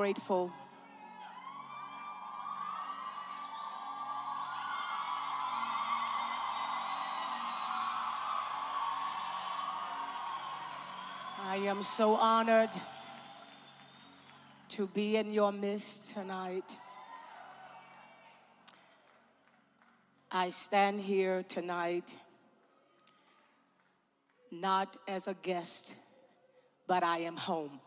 grateful. I am so honored to be in your midst tonight. I stand here tonight not as a guest, but I am home.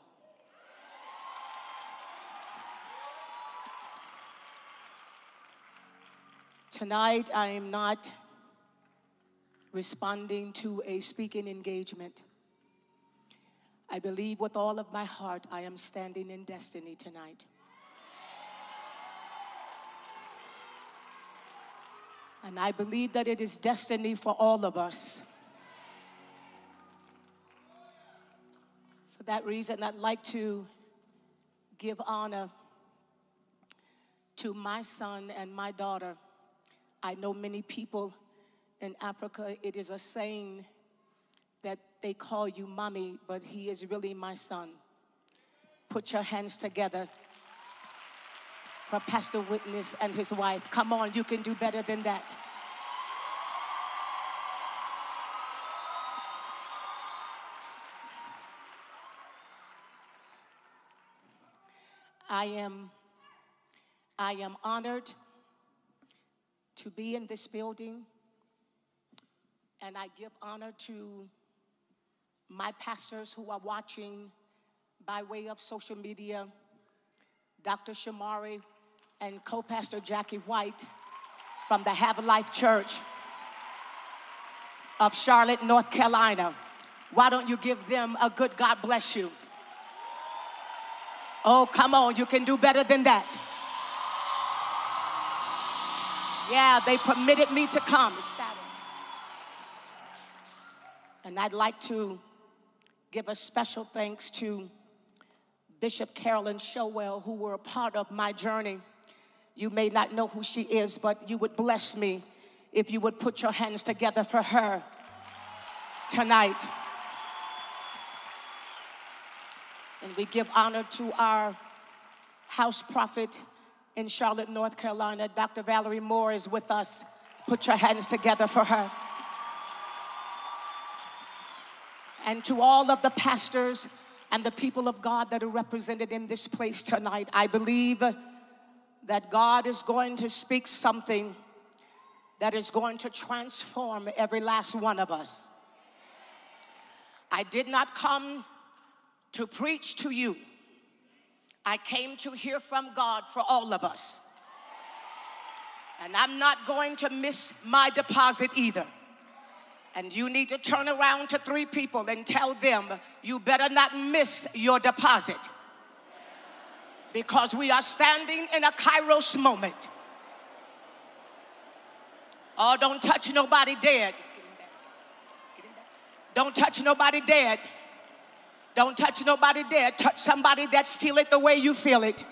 Tonight, I am not responding to a speaking engagement. I believe with all of my heart I am standing in destiny tonight. And I believe that it is destiny for all of us. For that reason, I'd like to give honor to my son and my daughter. I know many people in Africa, it is a saying that they call you mommy, but he is really my son. Put your hands together for Pastor Witness and his wife. Come on, you can do better than that. I am, I am honored to be in this building, and I give honor to my pastors who are watching by way of social media, Dr. Shamari and co-pastor Jackie White from the Have a Life Church of Charlotte, North Carolina. Why don't you give them a good God bless you? Oh, come on, you can do better than that. Yeah, they permitted me to come. And I'd like to give a special thanks to Bishop Carolyn Showell, who were a part of my journey. You may not know who she is, but you would bless me if you would put your hands together for her tonight. And we give honor to our house prophet in Charlotte, North Carolina. Dr. Valerie Moore is with us. Put your hands together for her. and to all of the pastors and the people of God that are represented in this place tonight. I believe that God is going to speak something that is going to transform every last one of us. I did not come to preach to you. I came to hear from God for all of us. And I'm not going to miss my deposit either. And you need to turn around to three people and tell them you better not miss your deposit. Because we are standing in a kairos moment. Oh, don't touch nobody dead. Don't touch nobody dead. Don't touch nobody there. Touch somebody that feel it the way you feel it.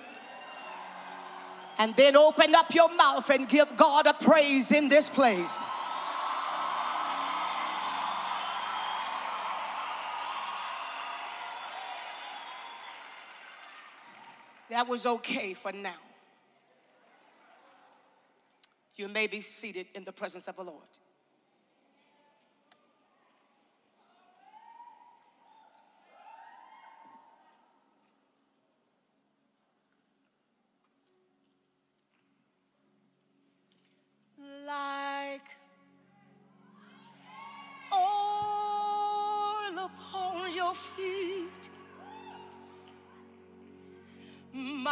And then open up your mouth and give God a praise in this place. that was okay for now. You may be seated in the presence of the Lord.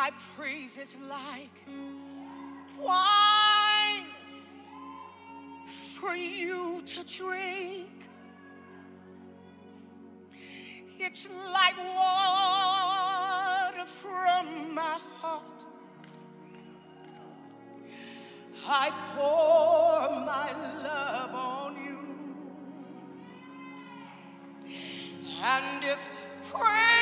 My praise is like wine for you to drink. It's like water from my heart. I pour my love on you. And if praise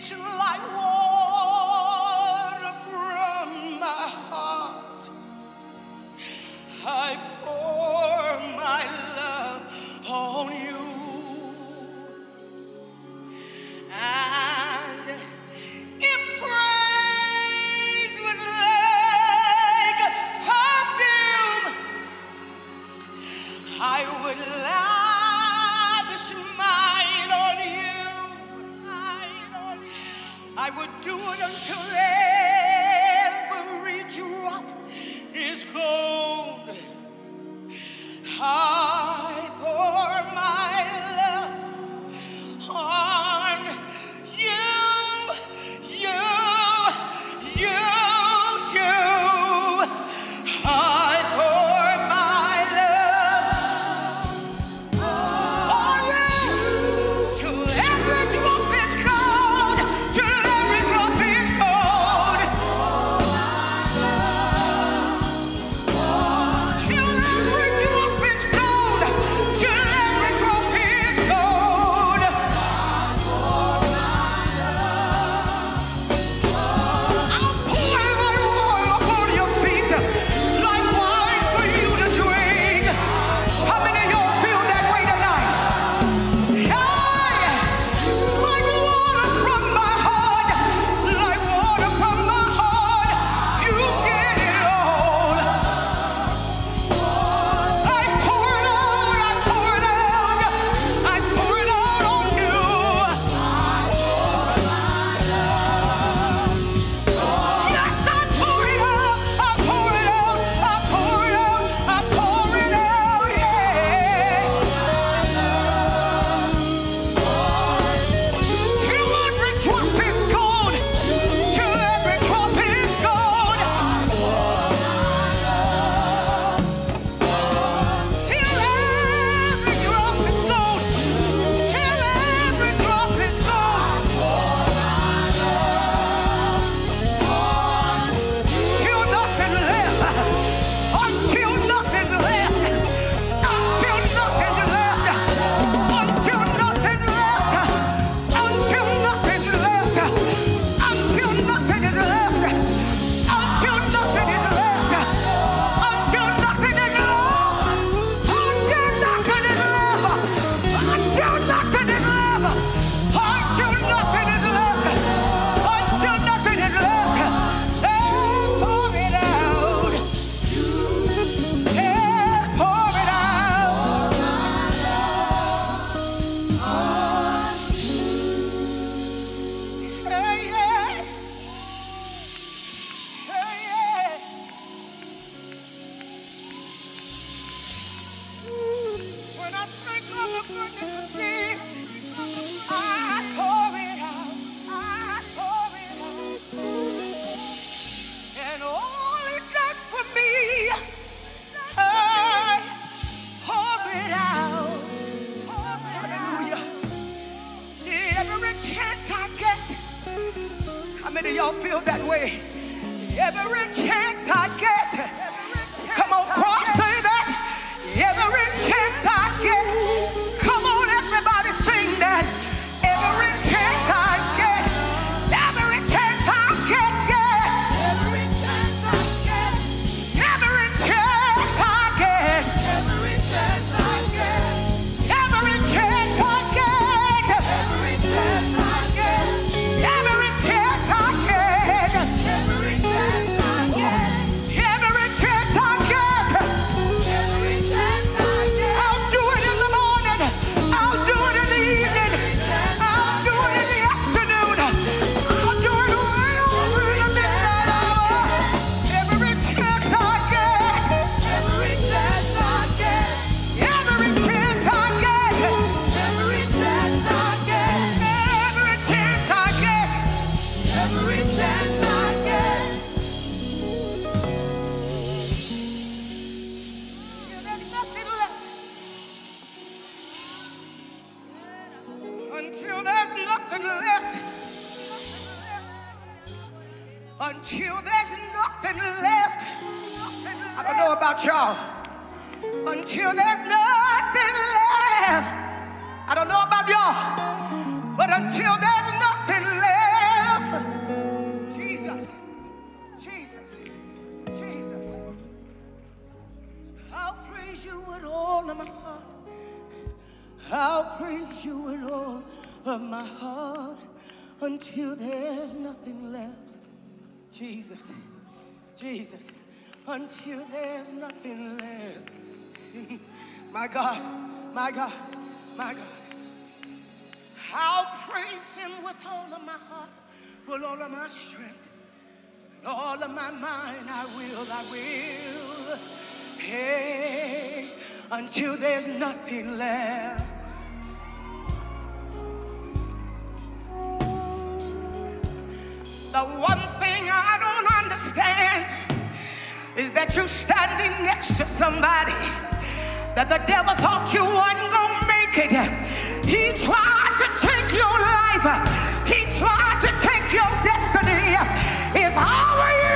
till light walk. Jesus, Jesus, until there's nothing left. my God, my God, my God. I'll praise him with all of my heart, with all of my strength, and all of my mind. I will, I will. Hey, until there's nothing left. The one thing I don't understand is that you're standing next to somebody that the devil thought you wasn't gonna make it. He tried to take your life, he tried to take your destiny. If I were you,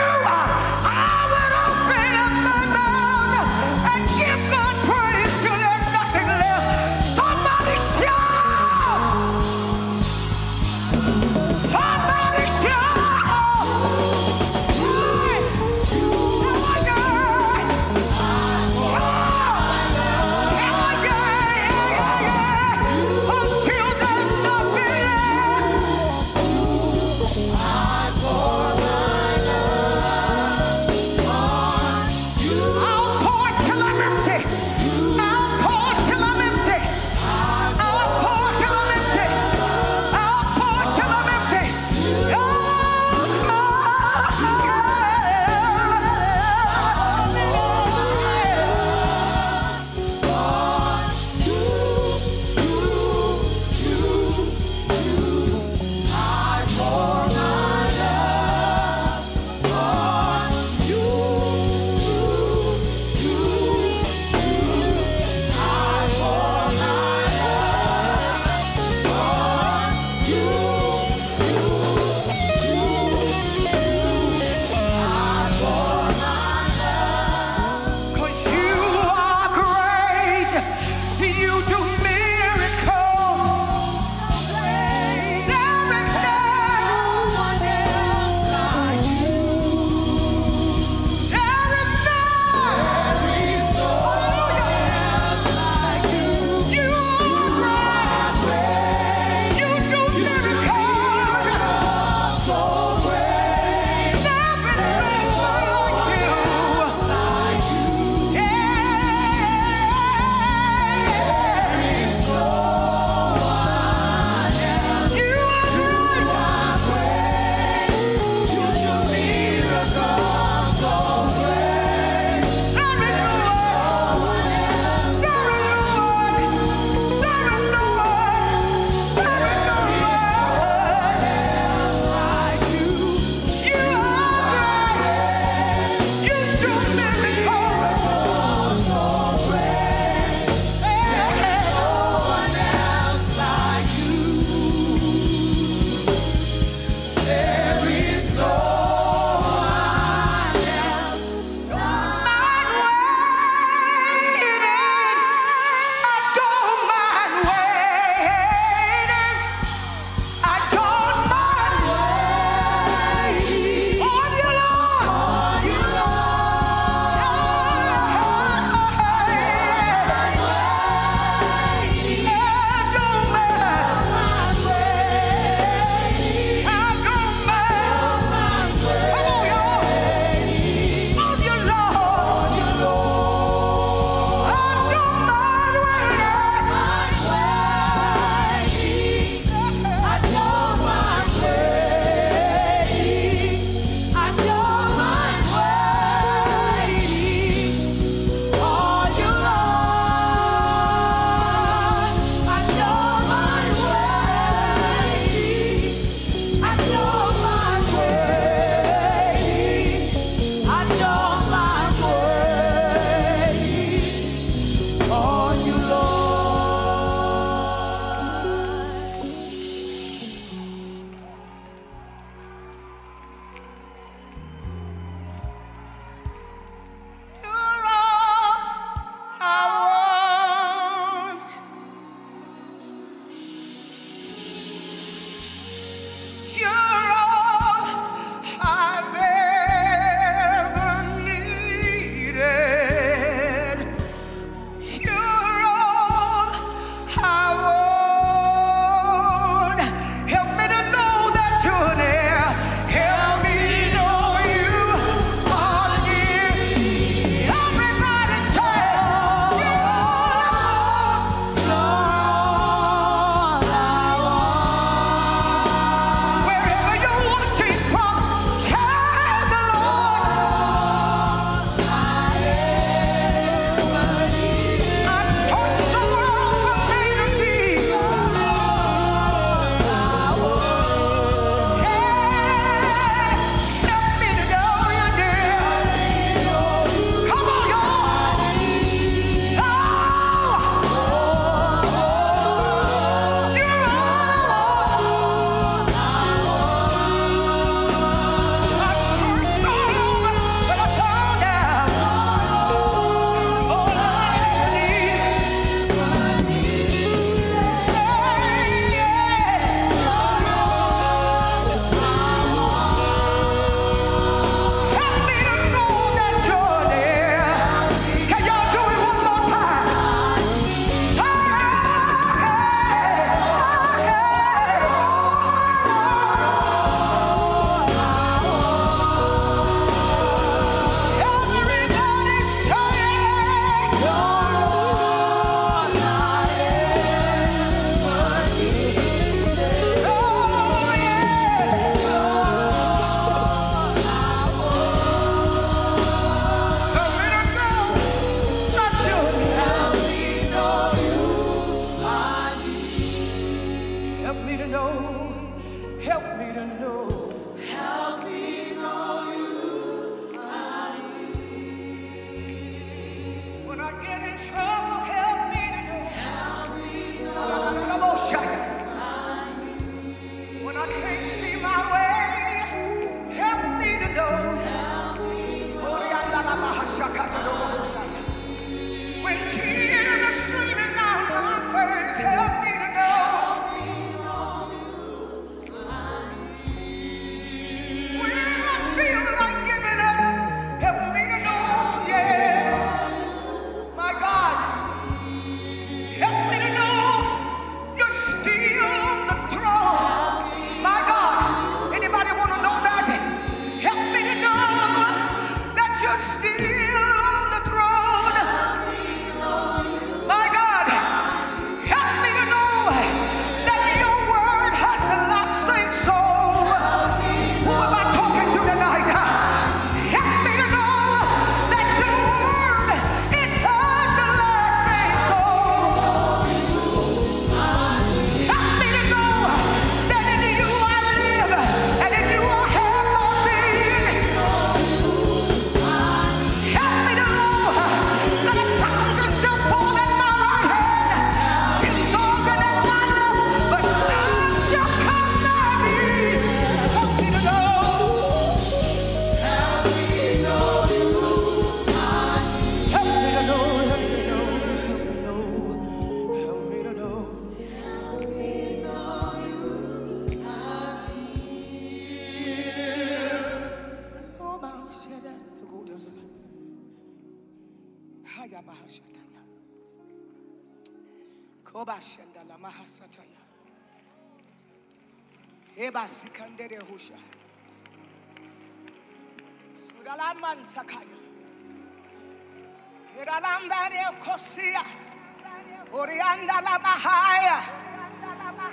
Orianda la mahaya.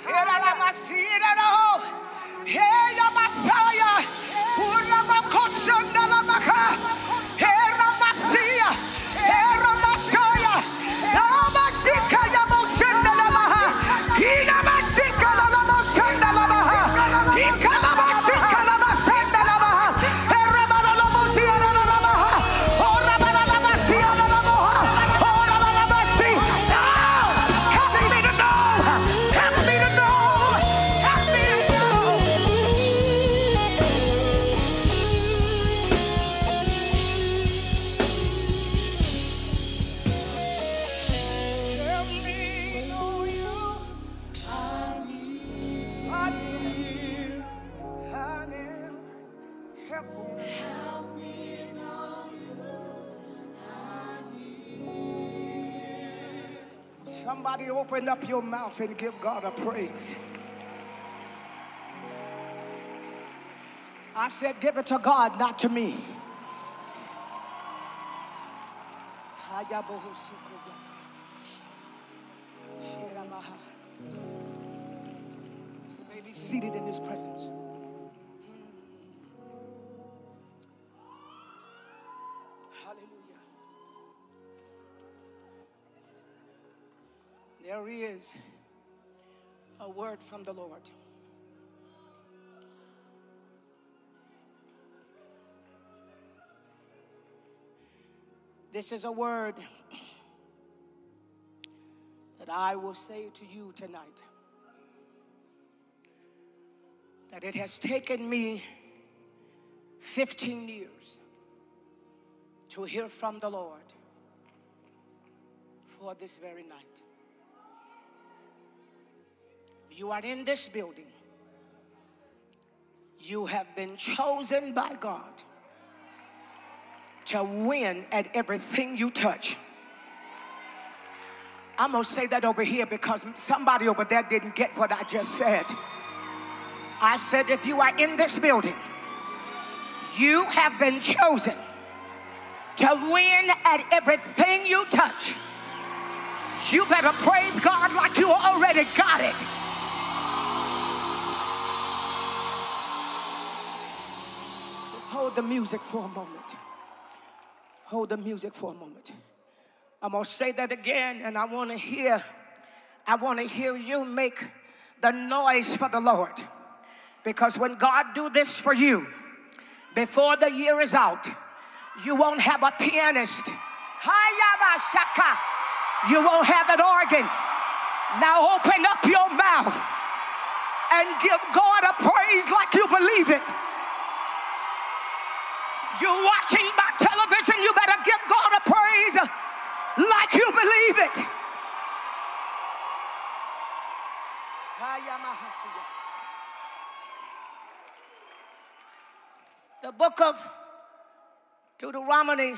Hirala masira no. Hey, ya masaya. Uraba open up your mouth and give God a praise. I said, give it to God, not to me. You may be seated in his presence. Is a word from the Lord. This is a word that I will say to you tonight. That it has taken me 15 years to hear from the Lord for this very night. You are in this building, you have been chosen by God to win at everything you touch. I'm gonna say that over here because somebody over there didn't get what I just said. I said, if you are in this building, you have been chosen to win at everything you touch. You better praise God like you already got it. Hold the music for a moment. Hold the music for a moment. I'm gonna say that again, and I want to hear. I want to hear you make the noise for the Lord, because when God do this for you, before the year is out, you won't have a pianist. You won't have an organ. Now open up your mouth and give God a praise like you believe it. You're watching by television, you better give God a praise like you believe it. The book of Deuteronomy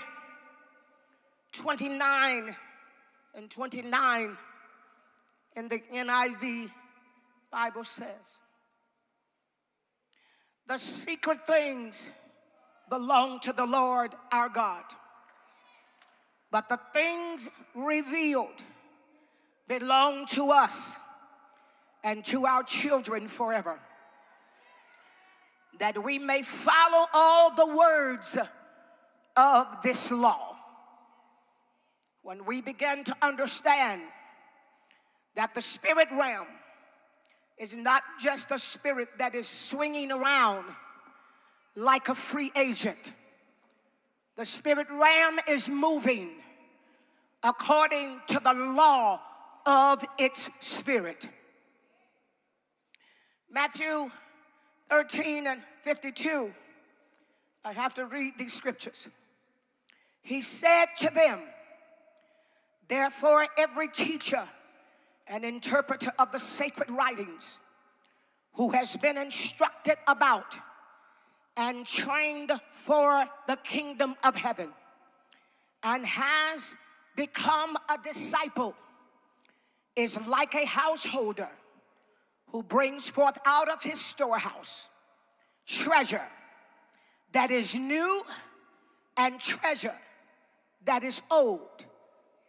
29 and 29 in the NIV Bible says, The secret things belong to the Lord our God, but the things revealed belong to us and to our children forever, that we may follow all the words of this law. When we begin to understand that the spirit realm is not just a spirit that is swinging around like a free agent, the spirit realm is moving according to the law of its spirit. Matthew 13 and 52. I have to read these scriptures. He said to them, Therefore, every teacher and interpreter of the sacred writings who has been instructed about and trained for the kingdom of heaven and has become a disciple is like a householder who brings forth out of his storehouse treasure that is new and treasure that is old,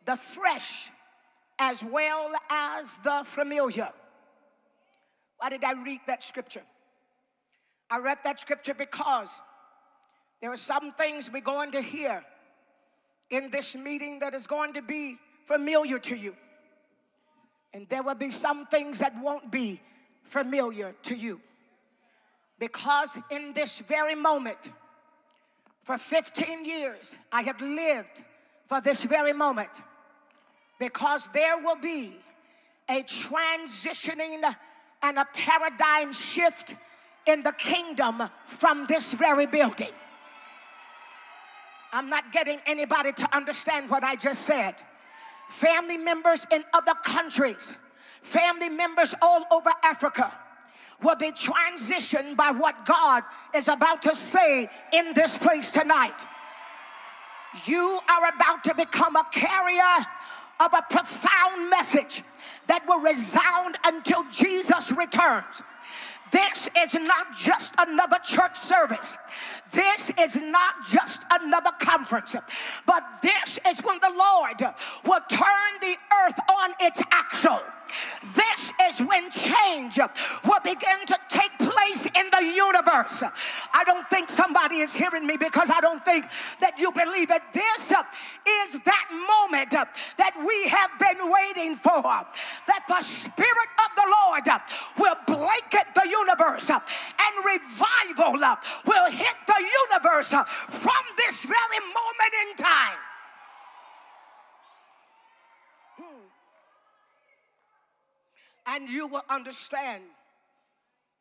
the fresh as well as the familiar. Why did I read that scripture? I read that scripture because there are some things we're going to hear in this meeting that is going to be familiar to you. And there will be some things that won't be familiar to you. Because in this very moment, for 15 years, I have lived for this very moment. Because there will be a transitioning and a paradigm shift in the kingdom from this very building. I'm not getting anybody to understand what I just said. Family members in other countries family members all over Africa will be transitioned by what God is about to say in this place tonight. You are about to become a carrier of a profound message that will resound until Jesus returns. This is not just another church service. This is not just another conference, but this is when the Lord will turn the earth on its axle. This is when change will begin to take place in the universe. I don't think somebody is hearing me because I don't think that you believe it. This is that moment that we have been waiting for. That the Spirit of the Lord will blanket the universe and revival will hit the universe from this very moment in time. Hmm. And you will understand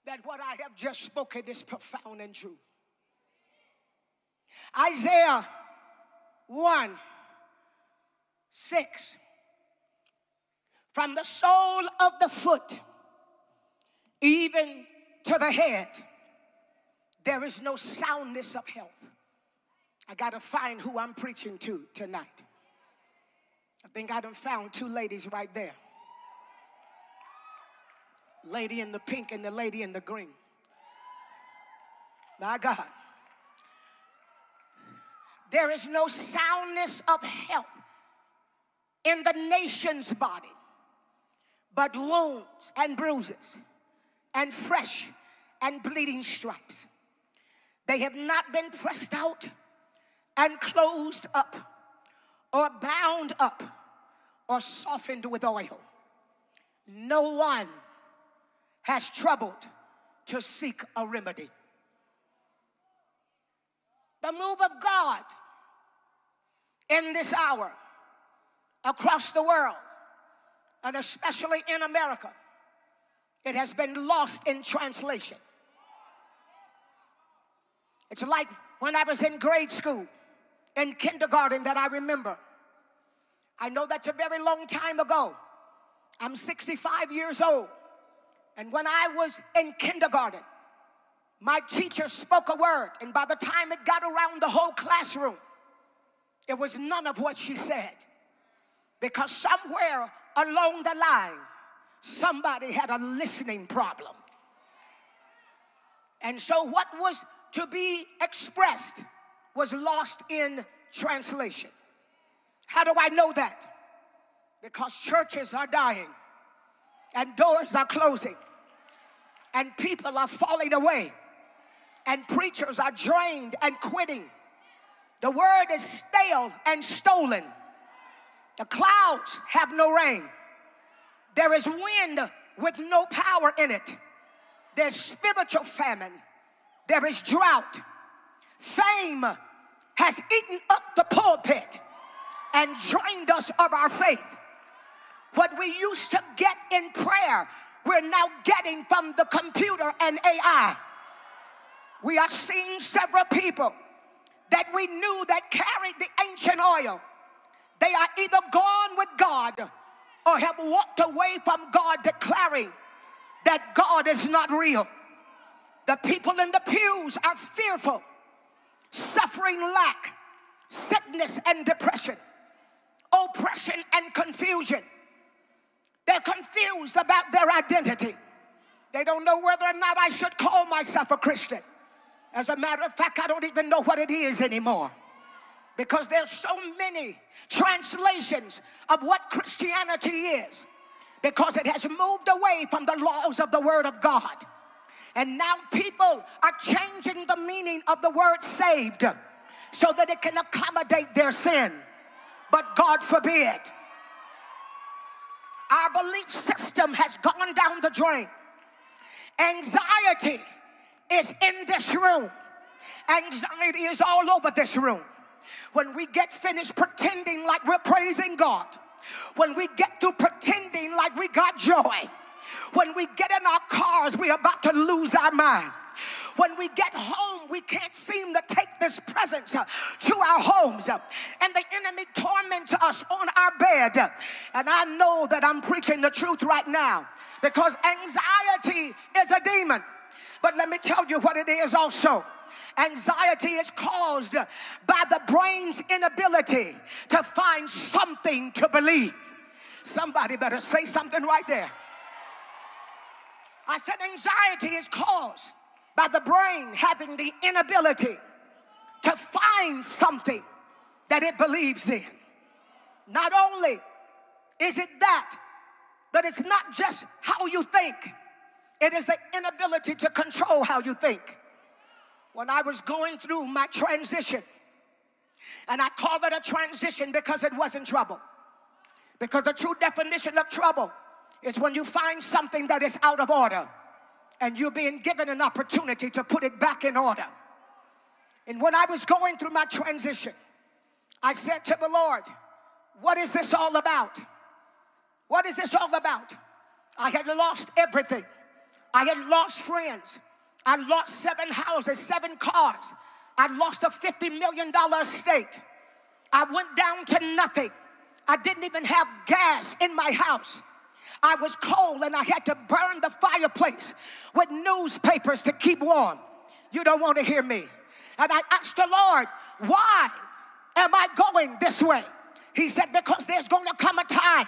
that what I have just spoken is profound and true. Isaiah 1 6. From the sole of the foot even to the head, there is no soundness of health. I got to find who I'm preaching to tonight. I think I done found two ladies right there. Lady in the pink and the lady in the green. My God. There is no soundness of health in the nation's body, but wounds and bruises and fresh and bleeding stripes. They have not been pressed out and closed up or bound up or softened with oil. No one has troubled to seek a remedy. The move of God in this hour across the world, and especially in America, it has been lost in translation. It's like when I was in grade school, in kindergarten, that I remember. I know that's a very long time ago. I'm 65 years old. And when I was in kindergarten, my teacher spoke a word, and by the time it got around the whole classroom, it was none of what she said. Because somewhere along the line, somebody had a listening problem. And so, what was to be expressed was lost in translation. How do I know that? Because churches are dying, and doors are closing, and people are falling away, and preachers are drained and quitting. The word is stale and stolen. The clouds have no rain. There is wind with no power in it. There's spiritual famine. There is drought. Fame has eaten up the pulpit and drained us of our faith. What we used to get in prayer, we're now getting from the computer and AI. We are seeing several people that we knew that carried the ancient oil. They are either gone with God or have walked away from God, declaring that God is not real. The people in the pews are fearful, suffering lack, sickness and depression, oppression and confusion. They're confused about their identity. They don't know whether or not I should call myself a Christian. As a matter of fact, I don't even know what it is anymore because there's so many translations of what Christianity is because it has moved away from the laws of the Word of God. And now people are changing the meaning of the word saved so that it can accommodate their sin. But God forbid. Our belief system has gone down the drain. Anxiety is in this room. Anxiety is all over this room. When we get finished pretending like we're praising God, when we get through pretending like we got joy, when we get in our cars, we're about to lose our mind. When we get home, we can't seem to take this presence uh, to our homes, uh, and the enemy torments us on our bed. And I know that I'm preaching the truth right now because anxiety is a demon. But let me tell you what it is also. Anxiety is caused by the brain's inability to find something to believe. Somebody better say something right there. I said anxiety is caused by the brain having the inability to find something that it believes in. Not only is it that, but it's not just how you think, it is the inability to control how you think. When I was going through my transition, and I call it a transition because it wasn't trouble. Because the true definition of trouble is when you find something that is out of order and you're being given an opportunity to put it back in order. And when I was going through my transition, I said to the Lord, What is this all about? What is this all about? I had lost everything. I had lost friends. I lost seven houses, seven cars. I lost a $50 million estate. I went down to nothing. I didn't even have gas in my house. I was cold and I had to burn the fireplace with newspapers to keep warm. You don't want to hear me. And I asked the Lord, why am I going this way? He said, because there's going to come a time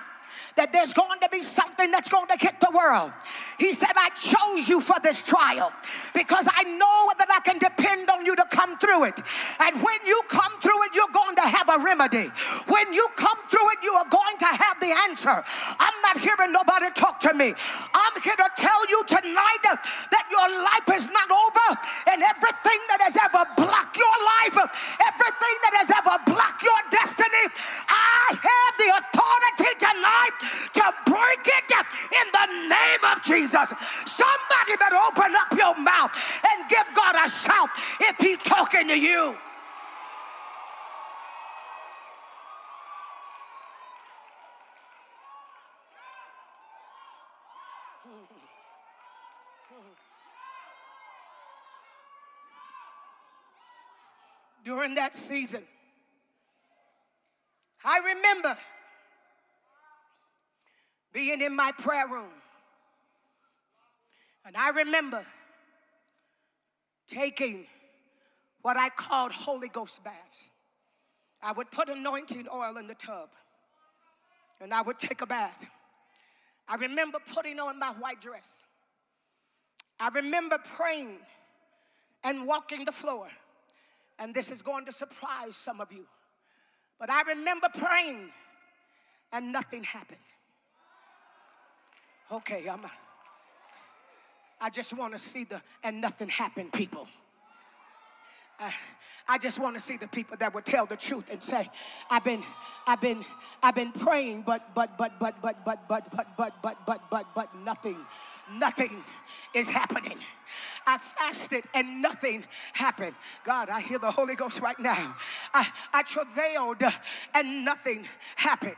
that there's going to be something that's going to hit the world. He said, I chose you for this trial because I know that I can depend on you to come through it. And when you come through it, you're going to have a remedy. When you come through it, you are going to have the answer. I'm not hearing nobody talk to me. I'm here to tell you tonight that your life is not over and everything that has ever blocked your life, everything that has ever blocked your destiny, I have the authority tonight to break it in the name of Jesus. Somebody better open up your mouth and give God a shout if he's talking to you. During that season, I remember being in my prayer room. And I remember taking what I called Holy Ghost baths. I would put anointing oil in the tub and I would take a bath. I remember putting on my white dress. I remember praying and walking the floor. And this is going to surprise some of you. But I remember praying and nothing happened. Okay, I'm. I just want to see the and nothing happened, people. Uh, I just want to see the people that would tell the truth and say, I've been, I've been, I've been praying, but, but, but, but, but, but, but, but, but, but, but, but, but nothing, nothing is happening. I fasted and nothing happened. God, I hear the Holy Ghost right now. I, I travailed and nothing happened.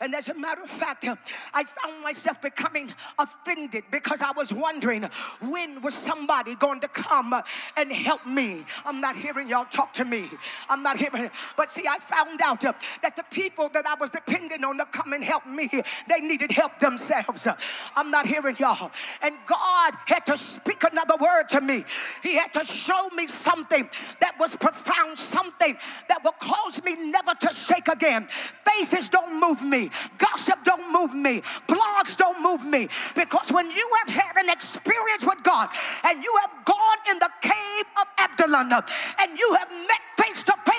And as a matter of fact, I found myself becoming offended because I was wondering when was somebody going to come and help me. I'm not hearing y'all talk to me. I'm not hearing. But see, I found out that the people that I was depending on to come and help me, they needed help themselves. I'm not hearing y'all. And God had to speak another word to me. He had to show me something that was profound, something that will cause me never to shake again. Faces don't move me, gossip don't move me, blogs don't move me. Because when you have had an experience with God and you have gone in the cave of Adullam and you have met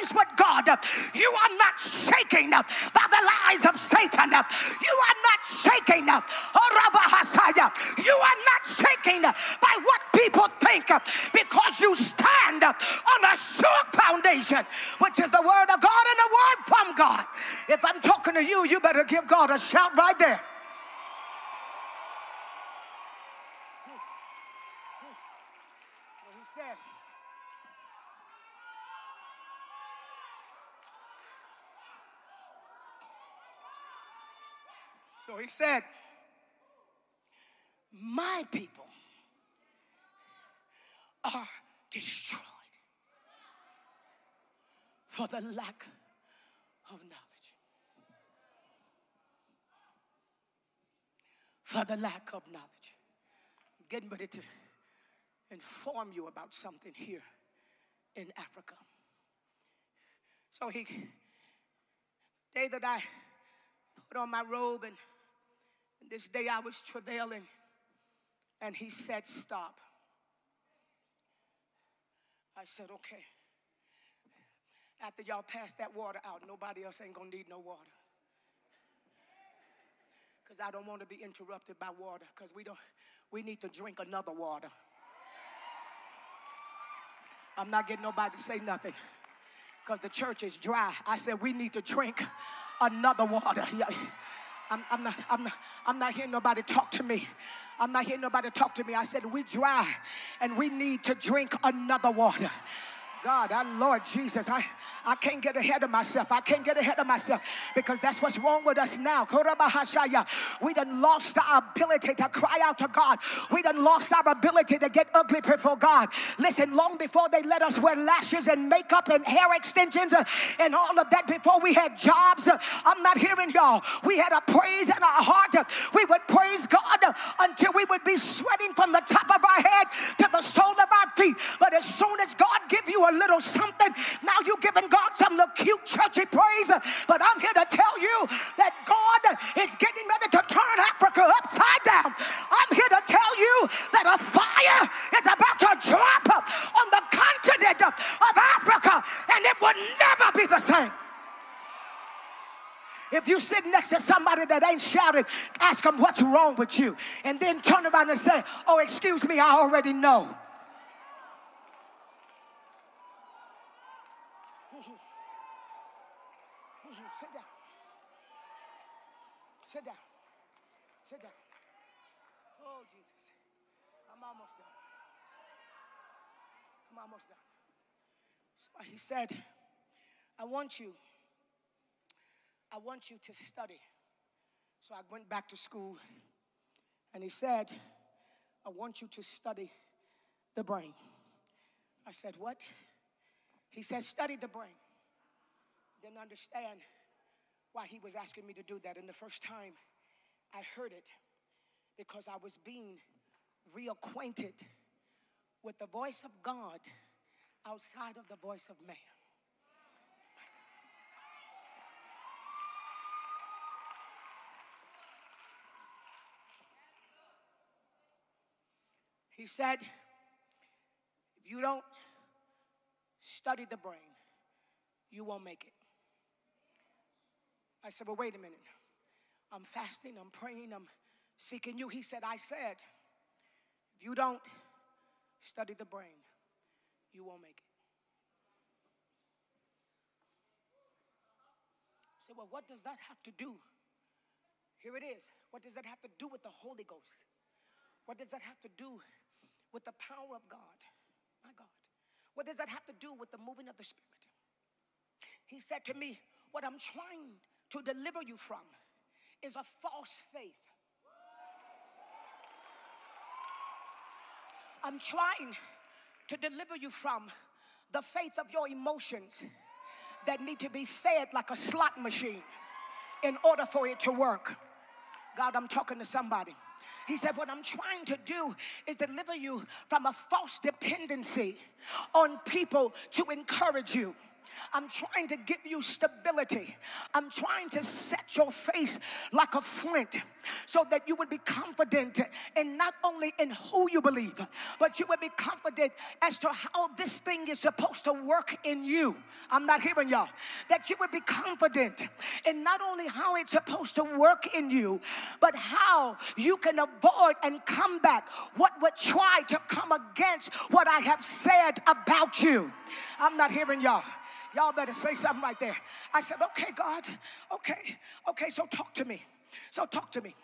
face with God, you are not shaken by the lies of Satan. You are not shaken. Oh, Hasaya. You are not shaken by what people think because you stand on a sure foundation, which is the word of God and the word from God. If I'm talking to you, you better give God a shout right there. He said, So he said, My people are destroyed for the lack of knowledge. For the lack of knowledge. I'm getting ready to inform you about something here in Africa. So he, day that I put on my robe and this day I was travailing, and he said, Stop. I said, Okay. After y'all pass that water out, nobody else ain't gonna need no water. Because I don't want to be interrupted by water, because we don't we need to drink another water. I'm not getting nobody to say nothing because the church is dry. I said we need to drink another water. I'm, I'm, not, I'm, not, I'm not hearing nobody talk to me. I'm not hearing nobody talk to me. I said, We dry and we need to drink another water. God, our Lord Jesus, I, I can't get ahead of myself. I can't get ahead of myself because that's what's wrong with us now. We done lost our ability to cry out to God. We done lost our ability to get ugly before God. Listen, long before they let us wear lashes and makeup and hair extensions and all of that, before we had jobs, I'm not hearing y'all. We had a praise in our heart. We would praise God until we would be sweating from the top of our head to the sole of our feet. But as soon as God give you a little something. Now you're giving God some little cute churchy praise. But I'm here to tell you that God is getting ready to turn Africa upside down. I'm here to tell you that a fire is about to drop on the continent of Africa and it will never be the same. If you sit next to somebody that ain't shouting, ask them what's wrong with you. And then turn around and say, Oh, excuse me, I already know. Sit down. Sit down. Sit down. Oh, Jesus. I'm almost done. I'm almost done. So he said, I want you, I want you to study. So I went back to school And he said, I want you to study the brain. I said, What? He said, Study the brain. Didn't understand why he was asking me to do that. And the first time I heard it, because I was being reacquainted with the voice of God outside of the voice of man. He said, if you don't study the brain, you won't make it. I said, well, wait a minute. I'm fasting, I'm praying, I'm seeking you. He said, I said, if you don't study the brain, you won't make it. I said, well, what does that have to do? Here it is. What does that have to do with the Holy Ghost? What does that have to do with the power of God? My God. What does that have to do with the moving of the Spirit? He said to me, What I'm trying to deliver you from is a false faith. I'm trying to deliver you from the faith of your emotions that need to be fed like a slot machine in order for it to work. God, I'm talking to somebody. He said, What I'm trying to do is deliver you from a false dependency on people to encourage you. I'm trying to give you stability. I'm trying to set your face like a flint so that you would be confident in not only in who you believe, but you would be confident as to how this thing is supposed to work in you. I'm not hearing y'all. That you would be confident in not only how it's supposed to work in you, but how you can avoid and combat what would try to come against what I have said about you. I'm not hearing y'all. Y'all better say something right there. I said, okay, God, okay, okay, so talk to me. So talk to me.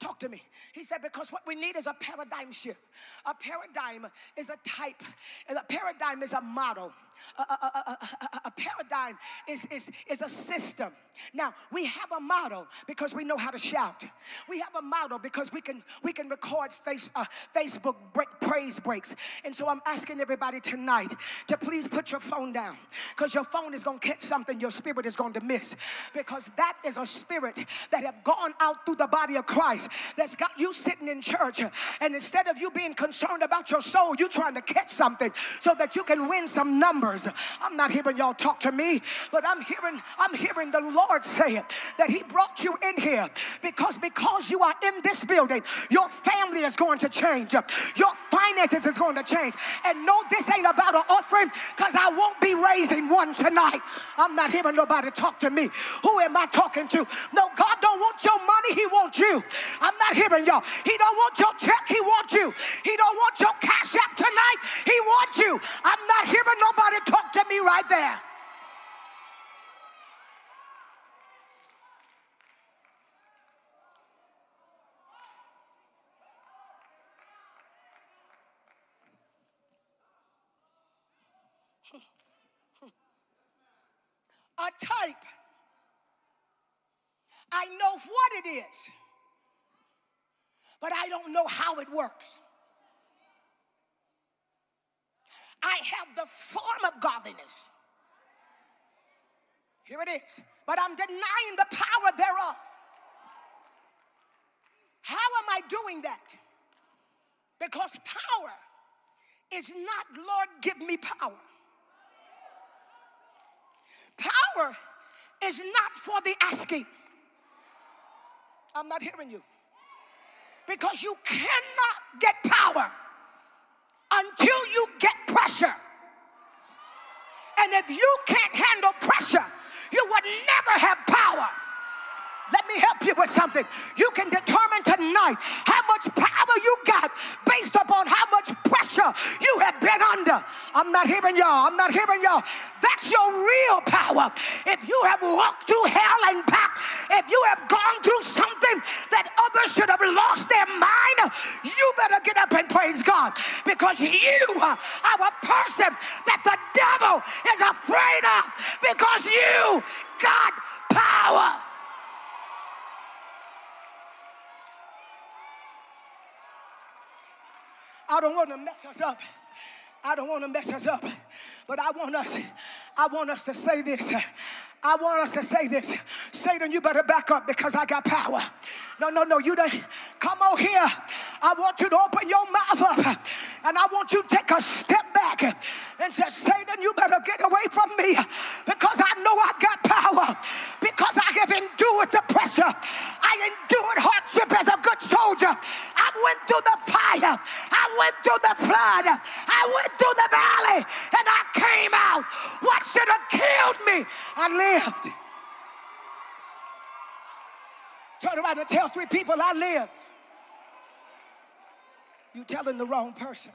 Talk to me. He said, because what we need is a paradigm shift. A paradigm is a type, and a paradigm is a model. A, a, a, a, paradigm is, is, is a system. Now, we have a model because we know how to shout. We have a model because we can, we can record face, uh, Facebook break, praise breaks. And so I'm asking everybody tonight to please put your phone down because your phone is going to catch something your spirit is going to miss. Because that is a spirit that have gone out through the body of Christ that's got you sitting in church. And instead of you being concerned about your soul, you're trying to catch something so that you can win some numbers. I'm not hearing y'all talk to me, but I'm hearing, I'm hearing the Lord say it, that He brought you in here because because you are in this building, your family is going to change. Your finances is going to change. And no, this ain't about an offering because I won't be raising one tonight. I'm not hearing nobody talk to me. Who am I talking to? No, God don't want your money, He wants you. I'm not hearing y'all. He don't want your check, He wants you. He don't want your cash app tonight, He wants you. I'm not hearing nobody talk to me right there. a type. I know what it is, but I don't know how it works. I have the form of godliness. Here it is. But I'm denying the power thereof. How am I doing that? Because power is not, Lord, give me power. Power is not for the asking. I'm not hearing you. Because you cannot get power until you get pressure. And if you can't handle pressure, you would never have power. Let me help you with something. You can determine tonight how much power you got based upon how much pressure you have been under. I'm not hearing y'all. I'm not hearing y'all. That's your real power. If you have walked through hell and back, if you have gone through something that others should have lost their mind, you better get up and praise God because you are a person that the devil is afraid of because you got power. I don't want to mess us up. I don't want to mess us up. But I want us, I want us to say this. I want us to say this. Satan, you better back up because I got power. No, no, no, you don't. Come on here. I want you to open your mouth up and I want you to take a step back and say, Satan, you better get away from me because I know I got power because I have endured the pressure. I endured hardship as a good soldier. I went through the fire. I went through the flood. I went through the valley and I came out. What should have killed me? I lived. Turn around and tell three people I lived. You telling the wrong person.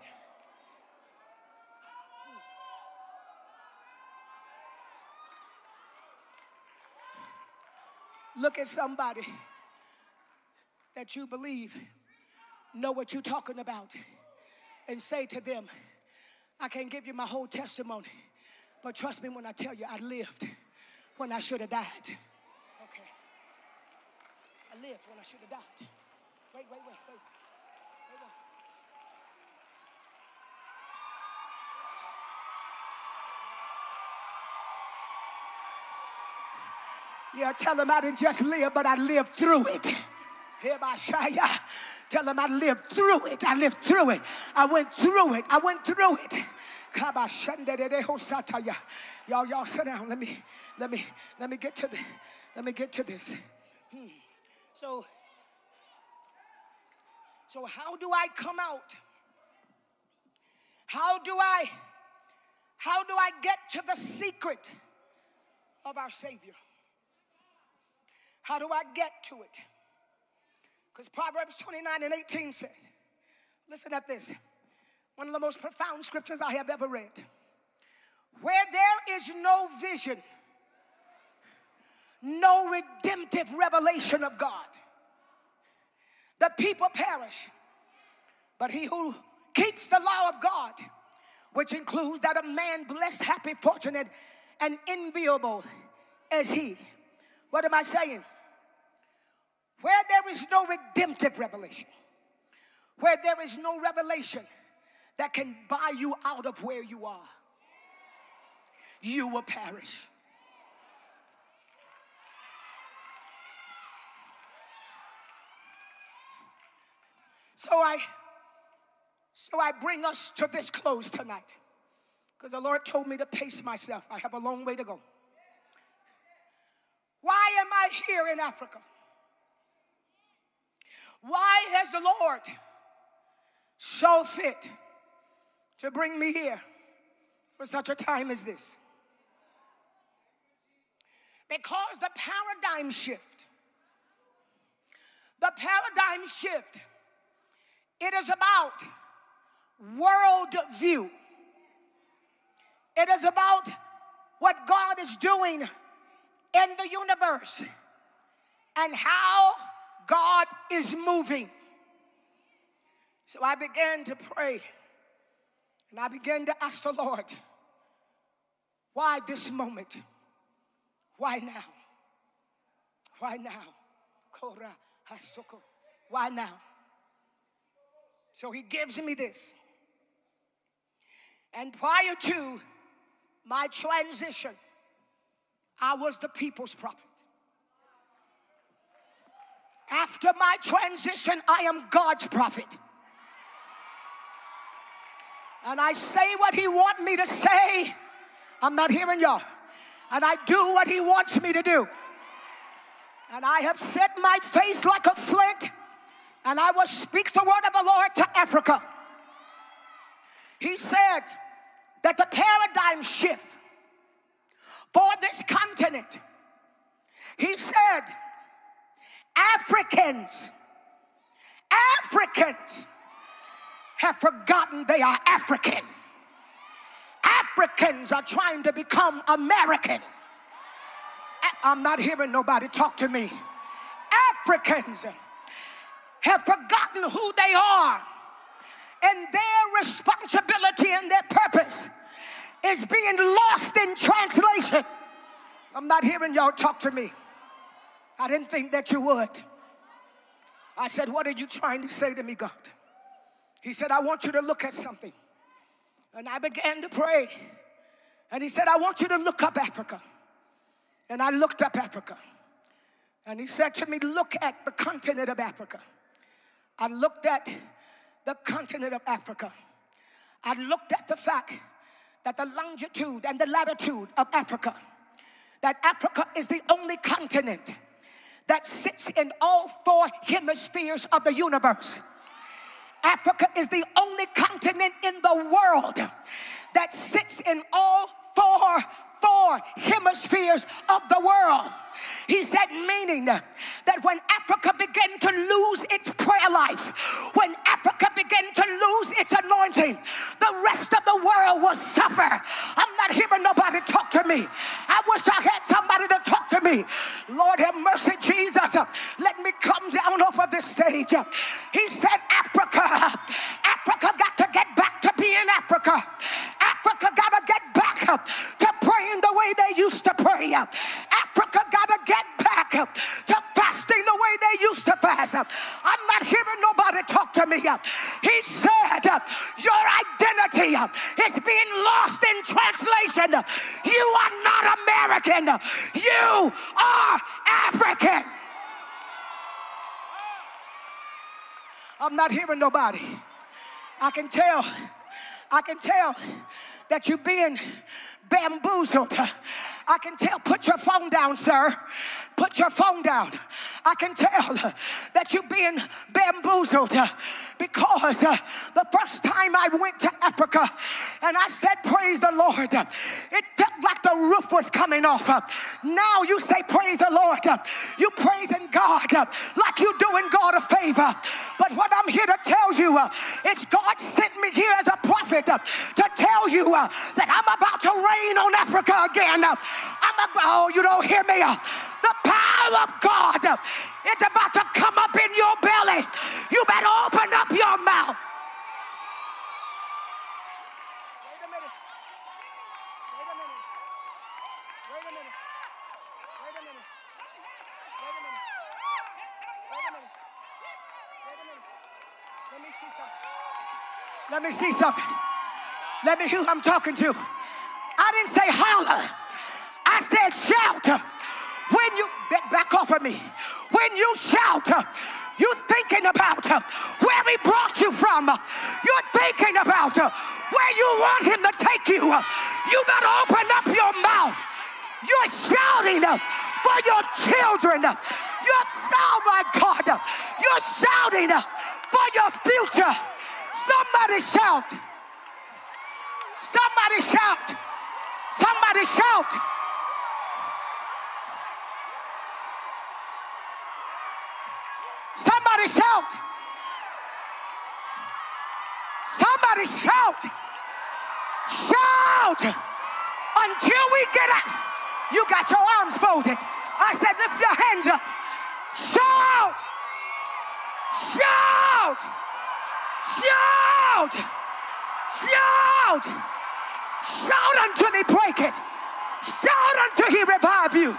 Look at somebody that you believe know what you're talking about and say to them, I can't give you my whole testimony, but trust me when I tell you I lived when I should have died. Okay. I lived when I should have died. Wait, wait, wait, wait. wait. Yeah, tell them I didn't just live, but I lived through it. Tell them I lived through it. I lived through it. I went through it. I went through it. Y'all, y'all sit down. Let me, let me, let me get to the, let me get to this. Hmm. So, so how do I come out? How do I how do I get to the secret of our Savior? How do I get to it? Because Proverbs 29 and 18 says, listen at this. One of the most profound scriptures I have ever read. Where there is no vision, no redemptive revelation of God. The people perish, but he who keeps the law of God, which includes that a man blessed, happy, fortunate, and enviable as he. What am I saying? Where there is no redemptive revelation, where there is no revelation that can buy you out of where you are, you will perish. So I so I bring us to this close tonight. Because the Lord told me to pace myself. I have a long way to go. Why am I here in Africa? Why has the Lord so fit to bring me here for such a time as this? Because the paradigm shift, the paradigm shift it is about world view. It is about what God is doing in the universe and how God is moving. So I began to pray and I began to ask the Lord, why this moment? Why now? Why now? Why now? So he gives me this. And prior to my transition, I was the people's prophet. After my transition, I am God's prophet. And I say what he wants me to say. I'm not hearing y'all. And I do what he wants me to do. And I have set my face like a flint and I will speak the word of the Lord to Africa. He said that the paradigm shift for this continent, he said, Africans, Africans have forgotten they are African. Africans are trying to become American. I'm not hearing nobody talk to me. Africans have forgotten who they are and their responsibility and their purpose is being lost in translation. I'm not hearing y'all talk to me. I didn't think that you would. I said, What are you trying to say to me, God? He said, I want you to look at something. And I began to pray. And he said, I want you to look up Africa. And I looked up Africa. And he said to me, Look at the continent of Africa. I looked at the continent of Africa. I looked at the fact that the longitude and the latitude of Africa, that Africa is the only continent that sits in all four hemispheres of the universe. Africa is the only continent in the world that sits in all four four hemispheres of the world. He said, meaning that when Africa began to lose its prayer life, when Africa began to lose its anointing, the rest of the world will suffer. I'm not hearing nobody talk to me. I wish I had somebody to talk to me. Lord have mercy, Jesus. Let me come down off of this stage. He said, Africa, Africa got to get back to being Africa. Africa got to get back to praying the way they used to pray. Africa got to get back to fasting the way they used to fast. I'm not hearing nobody talk to me. He said, Your identity is being lost in translation. You are not American, you are African. I'm not hearing nobody. I can tell, I can tell that you're being bamboozled. I can tell, put your phone down, sir. Put your phone down. I can tell that you're being bamboozled because uh, the first time I went to Africa and I said, Praise the Lord, it felt like the roof was coming off. Now you say, Praise the Lord. You praising God like you're doing God a favor. But what I'm here to tell you is God sent me here as a prophet to tell you that I'm about to rain on Africa again. I'm about, oh, you don't hear me. The power of God is about to come up in your belly. You better open up your mouth. Wait a minute. Wait a minute. Wait a minute. Wait a minute. Wait a minute. Wait a minute. Wait a minute. Let me see something. Let me see something. Let me hear who I'm talking to. I didn't say holler. I said shout. When you back off of me, when you shout, uh, you're thinking about uh, where he brought you from. You're thinking about uh, where you want him to take you. You better open up your mouth. You're shouting for your children. You're, oh my God, you're shouting for your future. Somebody shout. Somebody shout. Somebody shout. Somebody shout. Somebody shout. Shout until we get it. You got your arms folded. I said, lift your hands up. Shout. Shout. Shout. Shout. Shout until he break it. Shout until he revive you.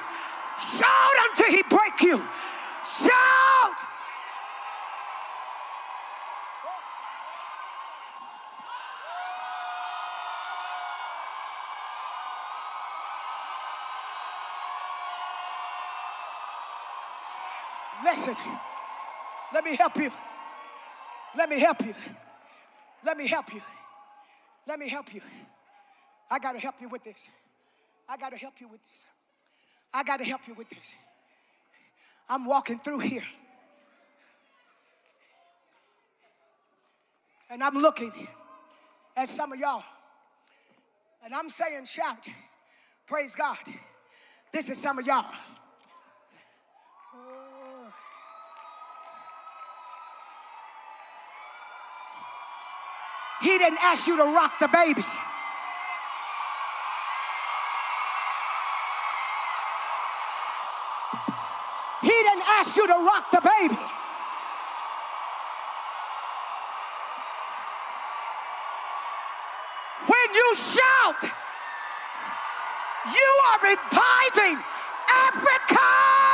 Shout until he break you. Shout. Listen, let me help you. Let me help you. Let me help you. Let me help you. I got to help you with this. I got to help you with this. I got to help you with this. I'm walking through here. And I'm looking at some of y'all. And I'm saying, shout, praise God. This is some of y'all. He didn't ask you to rock the baby. He didn't ask you to rock the baby. When you shout, you are reviving Africa.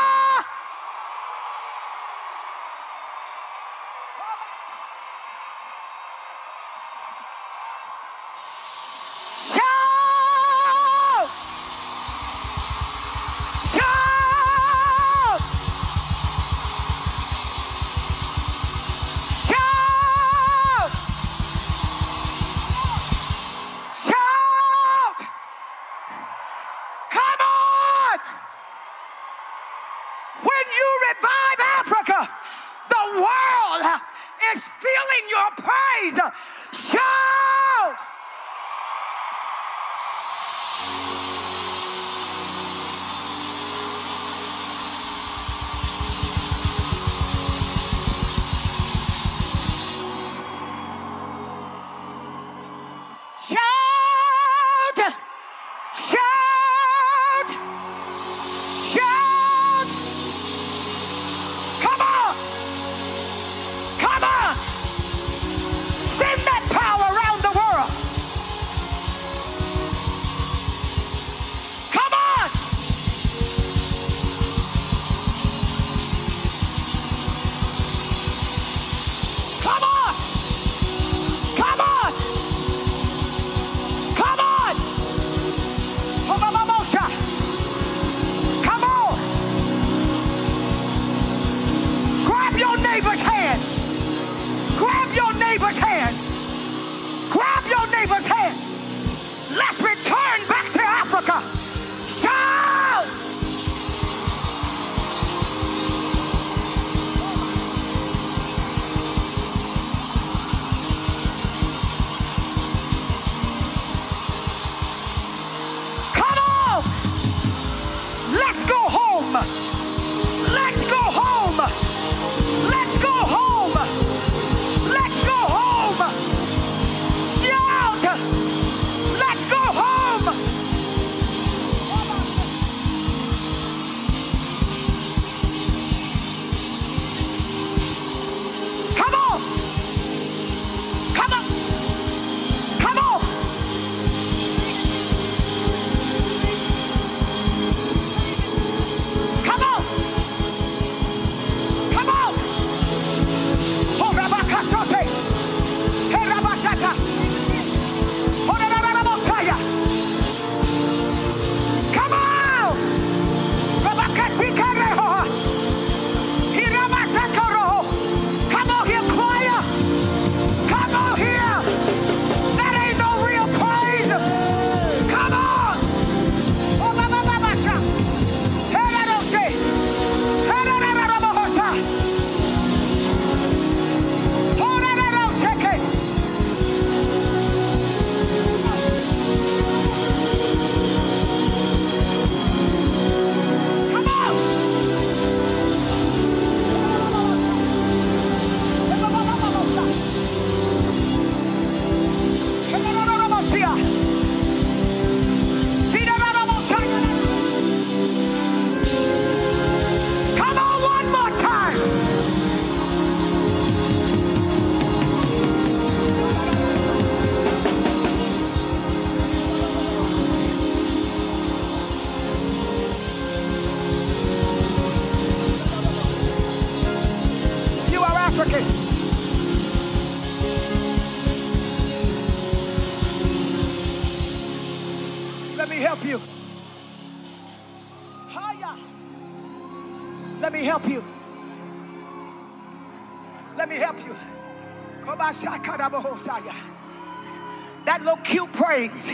That little cute praise,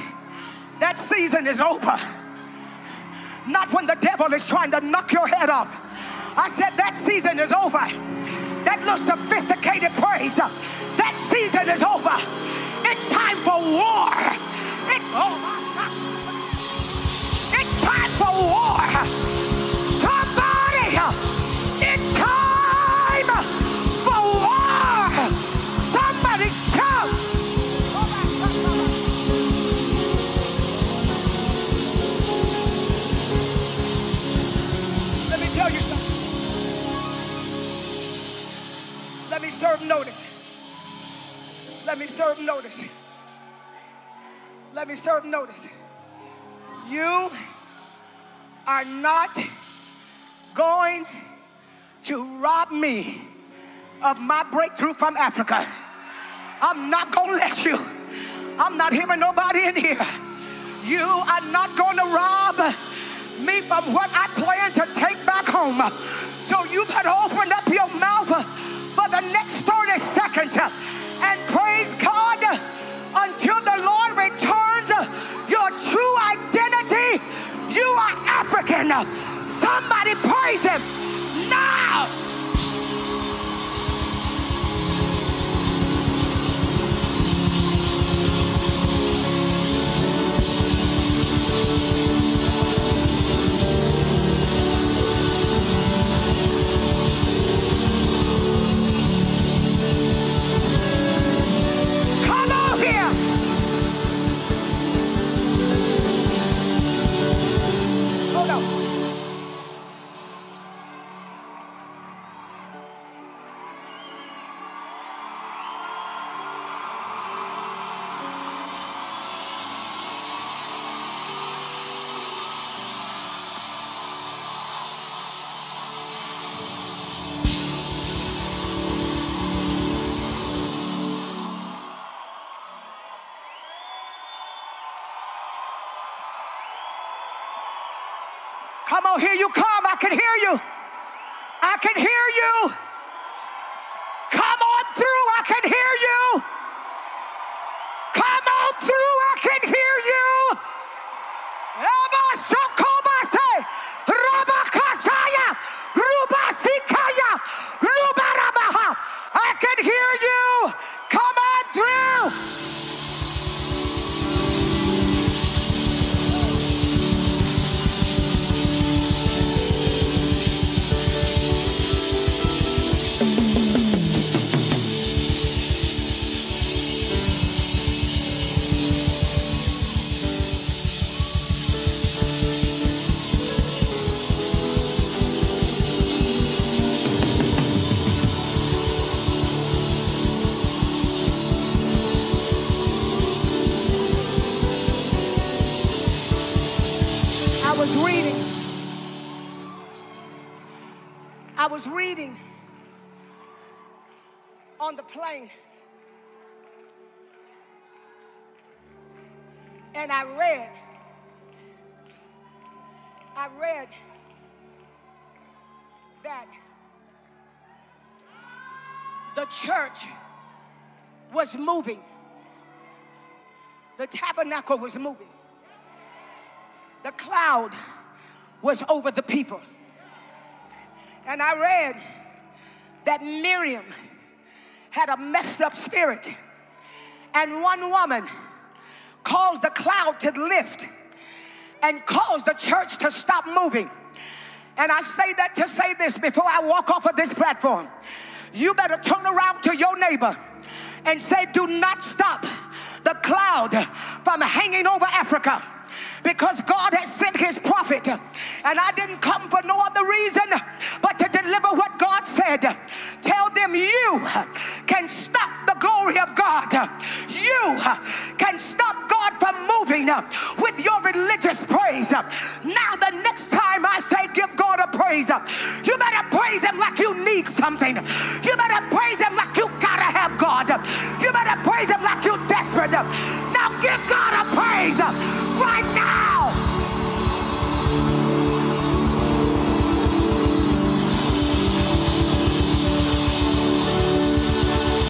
that season is over. Not when the devil is trying to knock your head off. I said that season is over. That little sophisticated praise, that season is over. It's time for war. Oh. It's time for war. Serve notice. Let me serve notice. Let me serve notice. You are not going to rob me of my breakthrough from Africa. I'm not going to let you. I'm not hearing nobody in here. You are not going to rob me from what I plan to take back home. So you better open up your mouth for the next 30 seconds and praise God until the Lord returns your true identity. You are African. Somebody praise Him. I'm gonna you come. I can hear you. I can hear you. Come on through. I can hear was reading on the plane. And I read, I read that the church was moving. The tabernacle was moving the cloud was over the people. And I read that Miriam had a messed up spirit, and one woman caused the cloud to lift and caused the church to stop moving. And I say that to say this before I walk off of this platform. You better turn around to your neighbor and say, Do not stop the cloud from hanging over Africa because God has sent his prophet. And I didn't come for no other reason but to deliver what God said. Tell them you can stop the glory of God. You can stop God from moving with your religious praise. Now, the next time I say give God a praise, you better praise him like you need something. You better praise him like you God. You better praise him like you're desperate. Now give God a praise right now.